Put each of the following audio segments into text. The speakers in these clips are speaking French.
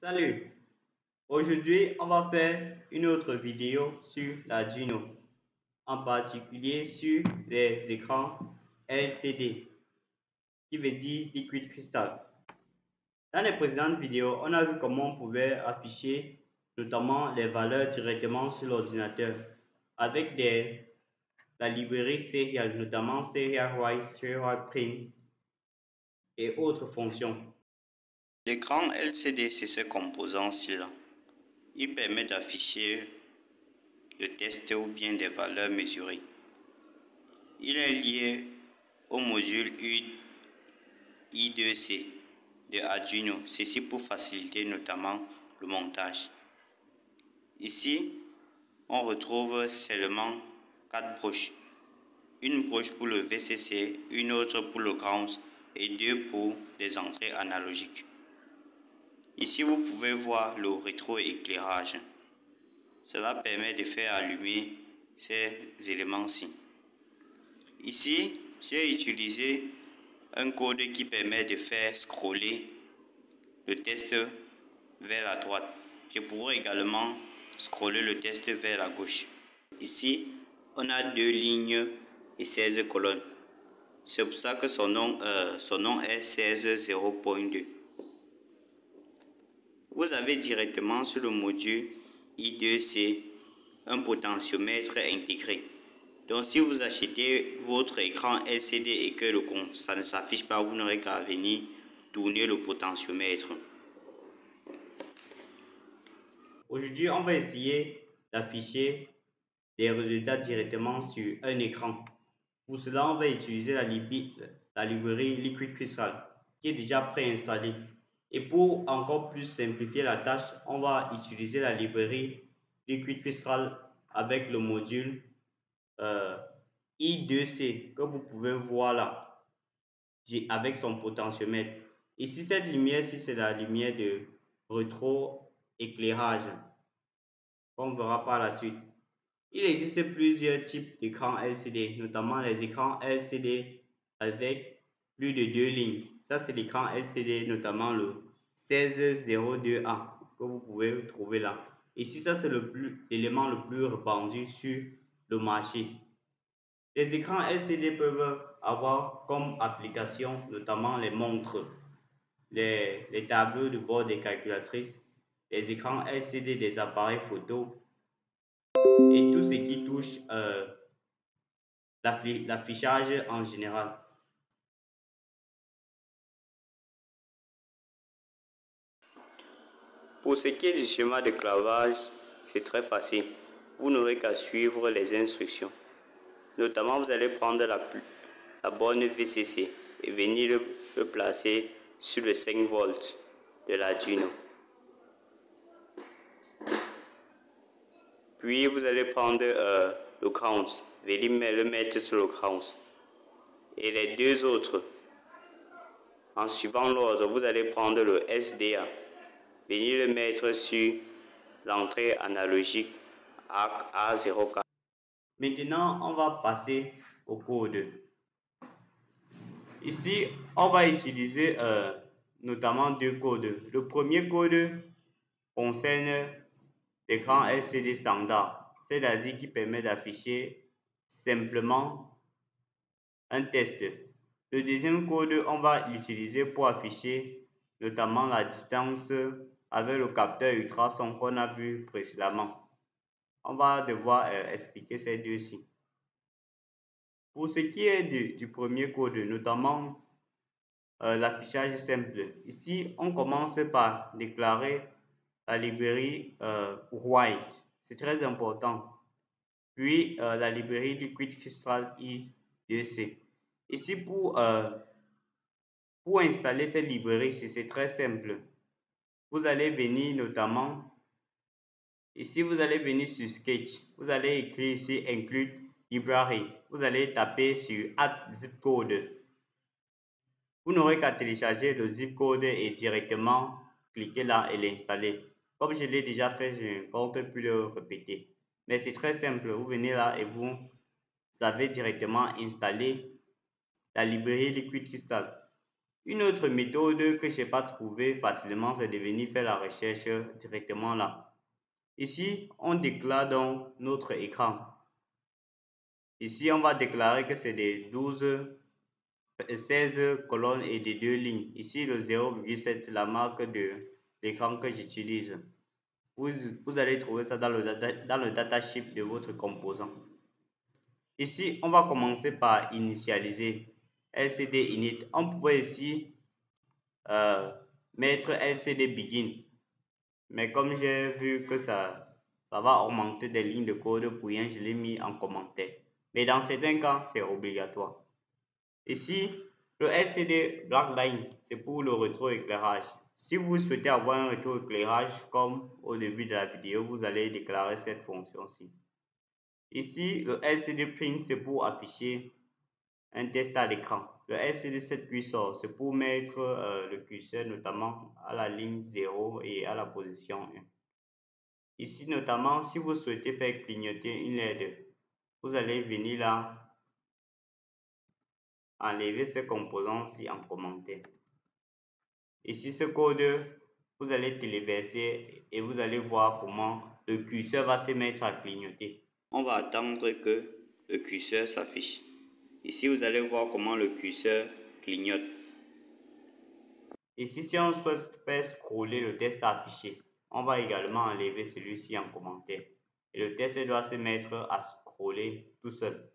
Salut! Aujourd'hui, on va faire une autre vidéo sur l'Arduino, en particulier sur les écrans LCD, qui veut dire Liquid Crystal. Dans les précédentes vidéos, on a vu comment on pouvait afficher notamment les valeurs directement sur l'ordinateur avec des, la librairie Serial, notamment Serial Write, Serial Print et autres fonctions. L'écran LCD, c'est ce composant-ci-là. Il permet d'afficher le test ou bien des valeurs mesurées. Il est lié au module I2C de Arduino, ceci pour faciliter notamment le montage. Ici, on retrouve seulement quatre broches. Une broche pour le VCC, une autre pour le ground et deux pour les entrées analogiques. Ici, vous pouvez voir le rétroéclairage. Cela permet de faire allumer ces éléments-ci. Ici, j'ai utilisé un code qui permet de faire scroller le test vers la droite. Je pourrais également scroller le test vers la gauche. Ici, on a deux lignes et 16 colonnes. C'est pour ça que son nom, euh, son nom est 16.0.2 vous avez directement sur le module I2C un potentiomètre intégré. Donc si vous achetez votre écran LCD et que le ça ne s'affiche pas, vous n'aurez qu'à venir tourner le potentiomètre. Aujourd'hui, on va essayer d'afficher des résultats directement sur un écran. Pour cela, on va utiliser la, la librairie Liquid Crystal qui est déjà préinstallée. Et pour encore plus simplifier la tâche, on va utiliser la librairie Liquid Crystal avec le module euh, I2C que vous pouvez voir là avec son potentiomètre. Ici, cette lumière-ci, c'est la lumière de rétro-éclairage qu'on verra par la suite. Il existe plusieurs types d'écrans LCD, notamment les écrans LCD avec plus de deux lignes. Ça, c'est l'écran LCD, notamment le 1602A que vous pouvez trouver là. Ici, ça, c'est l'élément le, plus répandu sur le marché. Les écrans LCD peuvent avoir comme application notamment les montres, les, les tableaux de bord des calculatrices, les écrans LCD des appareils photo et tout ce qui touche euh, l'affichage en général. Pour ce qui est du schéma de clavage, c'est très facile. Vous n'aurez qu'à suivre les instructions. Notamment, vous allez prendre la, la VCC et venir le, placer sur le 5 volts de l'Arduino. Puis, vous allez prendre euh, le ground, venir le mettre sur le ground. Et les deux autres, en suivant l'ordre, vous allez prendre le SDA venir le mettre sur l'entrée analogique A04. Maintenant, on va passer au code. Ici, on va utiliser euh, notamment deux codes. Le premier code concerne l'écran LCD standard, c'est-à-dire qui permet d'afficher simplement un test. Le deuxième code, on va l'utiliser pour afficher notamment la distance avec le capteur ultrason qu'on a vu précédemment. On va devoir euh, expliquer ces deux-ci. Pour ce qui est du, premier code, notamment euh, l'affichage simple, ici on commence par déclarer la librairie euh, white. C'est très important. Puis la librairie Liquid Crystal I2C. Ici pour, pour installer cette librairie, c'est très simple vous allez venir notamment, ici vous allez venir sur Sketch, vous allez écrire ici Include Library, vous allez taper sur Add Zip Code. Vous n'aurez qu'à télécharger le zip code et directement cliquer là et l'installer. Comme je l'ai déjà fait, je ne compte plus le répéter. Mais c'est très simple, vous venez là et vous avez directement installé la librairie Liquid Crystal. Une autre méthode que je n'ai pas trouvé facilement, c'est de venir faire la recherche directement là. Ici, on déclare donc notre écran. Ici, on va déclarer que c'est des 12, 16 colonnes et des deux lignes. Ici, le 0,7, c'est la marque de l'écran que j'utilise. Vous, allez trouver ça dans le, dans le datasheet de votre composant. Ici, on va commencer par initialiser LCD init. On pouvait ici euh, mettre LCD begin. Mais comme j'ai vu que ça, ça va augmenter des lignes de code pour rien, je l'ai mis en commentaire. Mais dans certains cas, c'est obligatoire. Ici, le LCD Blackline, c'est pour le rétroéclairage. Si vous souhaitez avoir un rétroéclairage comme au début de la vidéo, vous allez déclarer cette fonction-ci. Ici, le LCD Print, c'est pour afficher un test à l'écran. Le LCD 7 cursor, c'est pour mettre euh, le curseur notamment à la ligne 0 et à la position 1. Ici, notamment, si vous souhaitez faire clignoter une LED, vous allez venir là, enlever ce composant-ci en commentaire. Ici, ce code, vous allez téléverser et vous allez voir comment le curseur va se mettre à clignoter. On va attendre que le curseur s'affiche. Ici, vous allez voir comment le curseur clignote. Ici, si on souhaite faire scroller le test affiché, on va également enlever celui-ci en commentaire. Et le test doit se mettre à scroller tout seul.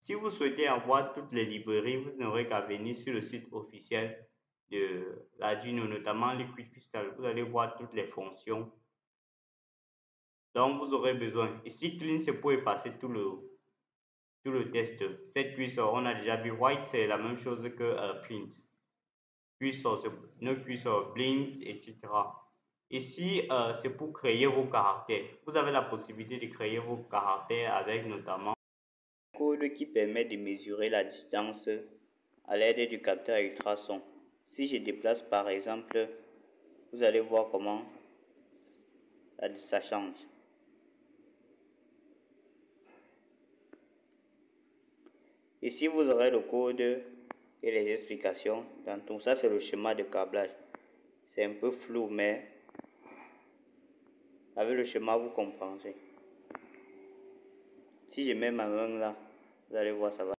Si vous souhaitez avoir toutes les librairies, vous n'aurez qu'à venir sur le site officiel de l'Arduino, notamment Liquid Crystal. Vous allez voir toutes les fonctions dont vous aurez besoin. Ici, clean, c'est pour effacer tout le, tout le test. Cette cuisseur, on a déjà vu white, c'est la même chose que euh, print. Cuisseur, no cuisseur, blink, etc. Ici, euh, c'est pour créer vos caractères. Vous avez la possibilité de créer vos caractères avec notamment code qui permet de mesurer la distance à l'aide du capteur ultrason. Si je déplace par exemple, vous allez voir comment ça change. Ici, vous aurez le code et les explications. Dans tout ça, c'est le schéma de câblage. C'est un peu flou, mais avec le schéma, vous comprenez. Si je mets ma main là, vous allez voir, ça va.